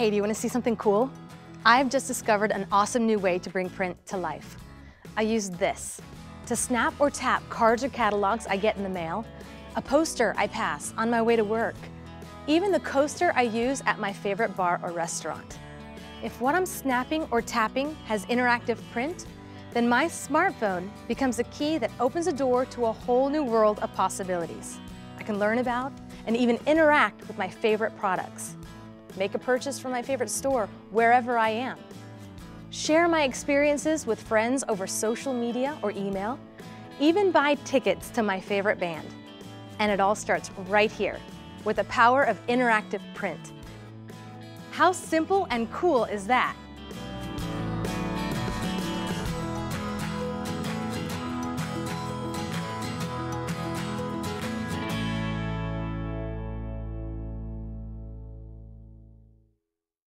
Hey, do you want to see something cool? I've just discovered an awesome new way to bring print to life. I use this to snap or tap cards or catalogs I get in the mail, a poster I pass on my way to work, even the coaster I use at my favorite bar or restaurant. If what I'm snapping or tapping has interactive print, then my smartphone becomes a key that opens a door to a whole new world of possibilities. I can learn about and even interact with my favorite products. Make a purchase from my favorite store wherever I am. Share my experiences with friends over social media or email. Even buy tickets to my favorite band. And it all starts right here with the power of interactive print. How simple and cool is that?